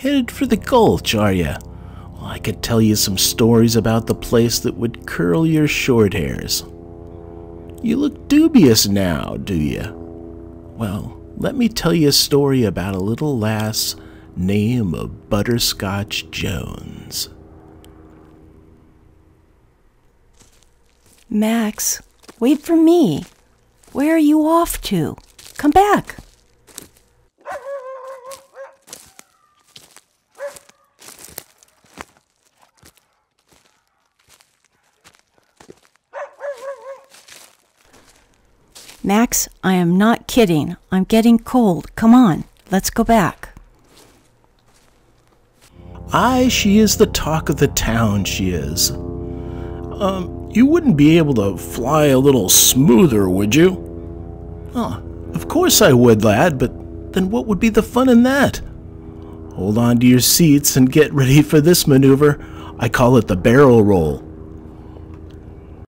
Headed for the gulch, are you? Well, I could tell you some stories about the place that would curl your short hairs. You look dubious now, do you? Well, let me tell you a story about a little lass named Butterscotch Jones. Max, wait for me. Where are you off to? Come back. Max, I am not kidding. I'm getting cold. Come on, let's go back. Aye, she is the talk of the town, she is. Um, you wouldn't be able to fly a little smoother, would you? Oh, of course I would, lad, but then what would be the fun in that? Hold on to your seats and get ready for this maneuver. I call it the barrel roll.